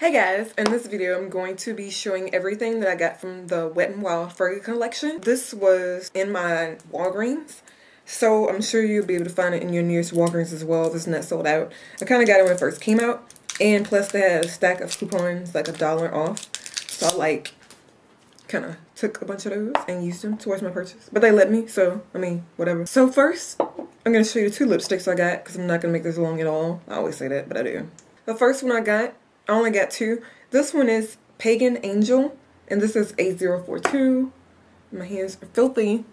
Hey guys, in this video I'm going to be showing everything that I got from the Wet n Wild Fergie collection. This was in my Walgreens, so I'm sure you'll be able to find it in your nearest Walgreens as well if it's not sold out. I kind of got it when it first came out, and plus they had a stack of coupons, like a dollar off, so I like kind of took a bunch of those and used them towards my purchase. But they let me, so I mean, whatever. So first, I'm going to show you the two lipsticks I got because I'm not going to make this long at all. I always say that, but I do. The first one I got I only got two. This one is Pagan Angel, and this is A042. My hands are filthy.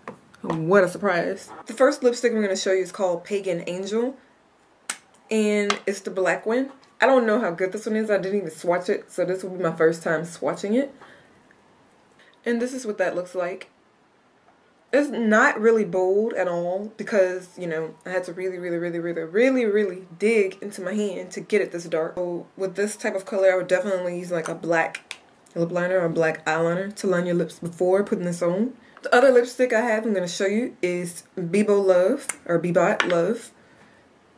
What a surprise. The first lipstick I'm going to show you is called Pagan Angel, and it's the black one. I don't know how good this one is. I didn't even swatch it, so this will be my first time swatching it. And this is what that looks like it's not really bold at all because you know I had to really really really really really really dig into my hand to get it this dark. So with this type of color I would definitely use like a black lip liner or black eyeliner to line your lips before putting this on. The other lipstick I have I'm going to show you is Bebo Love or Bebot Love.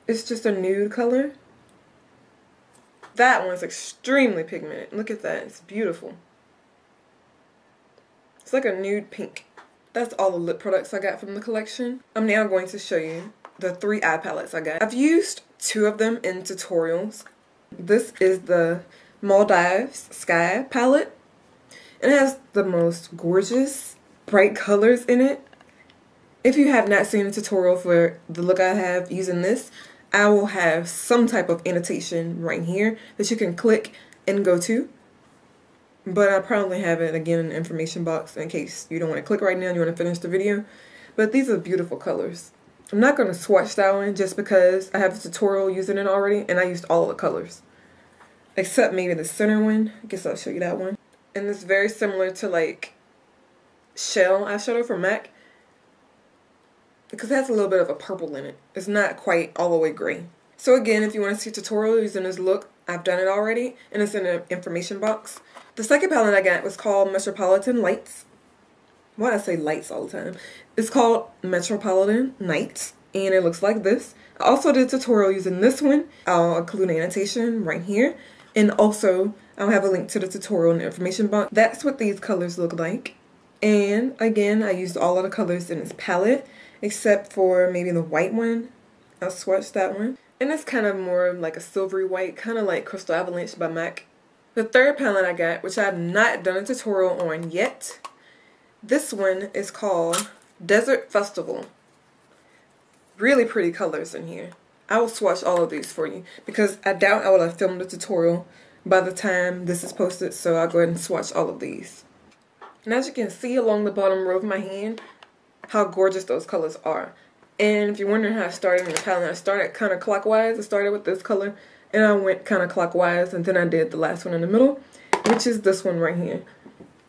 It's just a nude color. That one's extremely pigmented. Look at that it's beautiful. It's like a nude pink that's all the lip products I got from the collection. I'm now going to show you the three eye palettes I got. I've used two of them in tutorials. This is the Maldives Sky palette. It has the most gorgeous bright colors in it. If you have not seen a tutorial for the look I have using this, I will have some type of annotation right here that you can click and go to. But I probably have it again in the information box in case you don't want to click right now and you want to finish the video. But these are beautiful colors. I'm not going to swatch one just because I have a tutorial using it already and I used all the colors. Except maybe the center one. I guess I'll show you that one. And it's very similar to like Shell eyeshadow from MAC. Because it has a little bit of a purple in it. It's not quite all the way gray. So again, if you want to see a tutorial using this look, I've done it already. And it's in the information box. The second palette I got was called Metropolitan Lights. Why do I say lights all the time? It's called Metropolitan Nights, and it looks like this. I also did a tutorial using this one. Uh, I'll include an annotation right here. And also, I'll have a link to the tutorial in the information box. That's what these colors look like. And again, I used all of the colors in this palette, except for maybe the white one. I'll swatch that one. And it's kind of more like a silvery white, kind of like Crystal Avalanche by MAC. The third palette I got, which I have not done a tutorial on yet, this one is called Desert Festival. Really pretty colors in here. I will swatch all of these for you because I doubt I will have filmed a tutorial by the time this is posted, so I'll go ahead and swatch all of these. And as you can see along the bottom row of my hand, how gorgeous those colors are. And if you're wondering how I started in the palette, I started kind of clockwise. I started with this color and I went kind of clockwise and then I did the last one in the middle which is this one right here.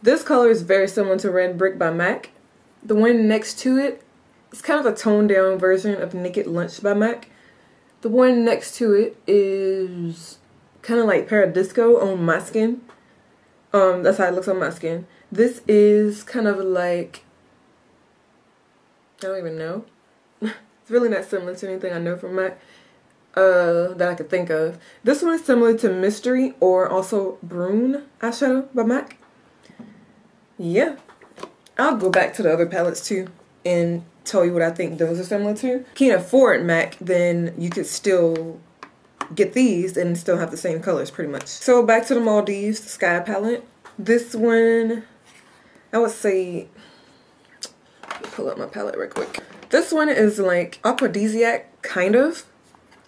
This color is very similar to Red Brick by MAC. The one next to it is kind of a toned down version of Naked Lunch by MAC. The one next to it is kind of like Paradisco on my skin. Um that's how it looks on my skin. This is kind of like I don't even know really not similar to anything I know from MAC uh, that I could think of. This one is similar to Mystery or also Brune eyeshadow by MAC. Yeah. I'll go back to the other palettes too and tell you what I think those are similar to. Can't afford MAC, then you could still get these and still have the same colors pretty much. So back to the Maldives Sky palette. This one, I would say, pull up my palette real quick. This one is like Aquadisiac, kind of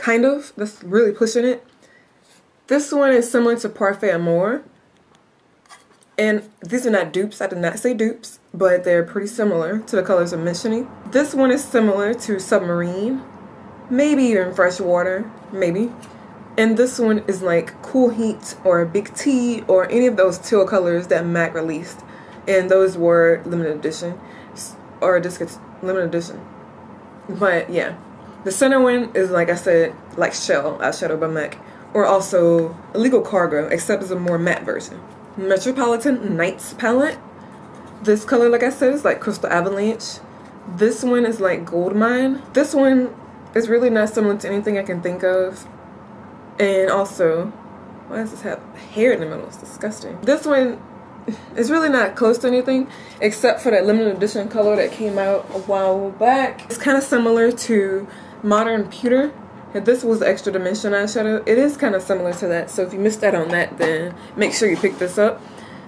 kind of. That's really pushing it. This one is similar to Parfait Amour. And these are not dupes. I did not say dupes, but they're pretty similar to the colors I'm mentioning. This one is similar to Submarine, maybe even Freshwater, maybe. And this one is like Cool Heat or Big T or any of those teal colors that MAC released. And those were limited edition or disc limited edition. But yeah. The center one is, like I said, like Shell eyeshadow by MAC, or also Illegal Cargo, except it's a more matte version. Metropolitan Nights palette. This color, like I said, is like Crystal Avalanche. This one is like Gold Mine. This one is really not similar to anything I can think of. And also, Why does this have hair in the middle? It's disgusting. This one is really not close to anything except for that limited edition color that came out a while back. It's kind of similar to Modern Pewter. If this was extra dimension eyeshadow, it is kind of similar to that. So if you missed out on that, then make sure you pick this up.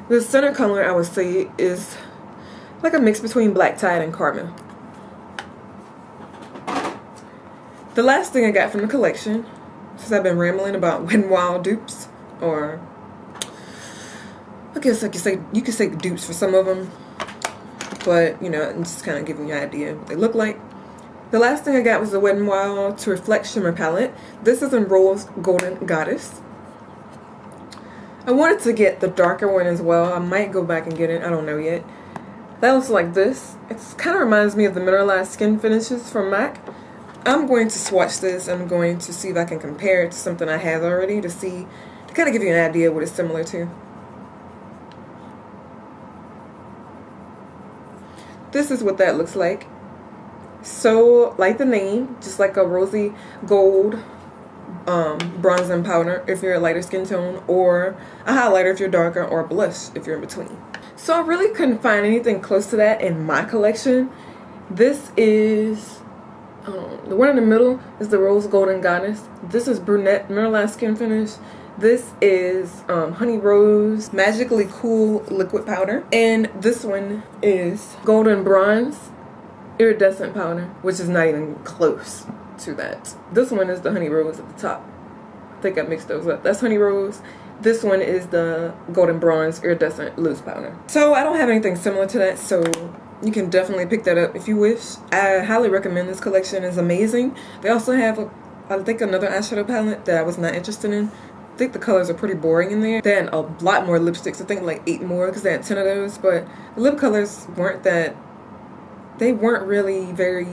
The center color, I would say, is like a mix between Black Tied and Carmine. The last thing I got from the collection, since I've been rambling about n Wild dupes, or guess I could say you could say dupes for some of them, but you know, I'm just kind of giving you an idea what they look like. The last thing I got was the Wet n Wild To Reflect Shimmer Palette. This is in Rose Golden Goddess. I wanted to get the darker one as well. I might go back and get it. I don't know yet. That looks like this. It kind of reminds me of the Mineralized Skin Finishes from MAC. I'm going to swatch this. I'm going to see if I can compare it to something I have already to see, to kind of give you an idea what it's similar to. This is what that looks like. So, like the name, just like a rosy gold um, bronzing powder if you're a lighter skin tone, or a highlighter if you're darker, or a blush if you're in between. So I really couldn't find anything close to that in my collection. This is um, the one in the middle is the Rose Golden Goddess. This is Brunette Mineralized Skin Finish. This is um, Honey Rose Magically Cool Liquid Powder. And this one is Golden Bronze Iridescent Powder, which is not even close to that. This one is the Honey Rose at the top. I think I mixed those up. That's Honey Rose. This one is the Golden Bronze Iridescent Loose Powder. So I don't have anything similar to that, so you can definitely pick that up if you wish. I highly recommend this collection. is amazing. They also have, a, I think, another eyeshadow palette that I was not interested in. I think the colors are pretty boring in there. Had a lot more lipsticks. I think like eight more because they had 10 of those. But the lip colors weren't that, they weren't really very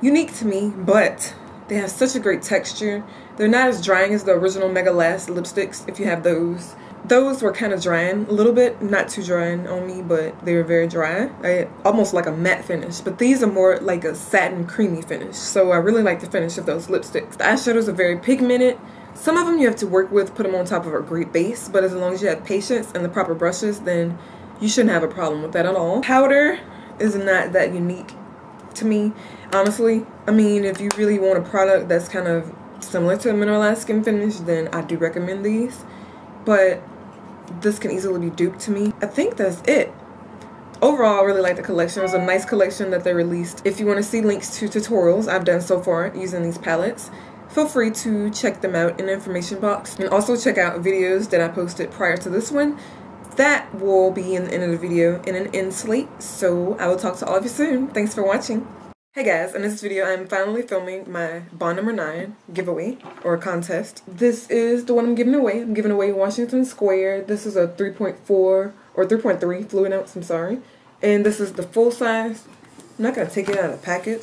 unique to me. But they have such a great texture. They're not as drying as the original Mega Last lipsticks if you have those those were kind of drying a little bit not too drying on me but they were very dry I, almost like a matte finish but these are more like a satin creamy finish so I really like the finish of those lipsticks the eyeshadows are very pigmented some of them you have to work with put them on top of a great base but as long as you have patience and the proper brushes then you shouldn't have a problem with that at all powder is not that unique to me honestly I mean if you really want a product that's kind of similar to a mineralized skin finish then I do recommend these but this can easily be duped to me. I think that's it. Overall, I really like the collection. It was a nice collection that they released. If you want to see links to tutorials I've done so far using these palettes, feel free to check them out in the information box. And also check out videos that I posted prior to this one. That will be in the end of the video in an end slate. So I will talk to all of you soon. Thanks for watching. Hey guys, in this video I'm finally filming my Bond number 9 giveaway or contest. This is the one I'm giving away. I'm giving away Washington Square. This is a 3.4 or 3.3 fluid ounce, I'm sorry. And this is the full size. I'm not going to take it out of the package.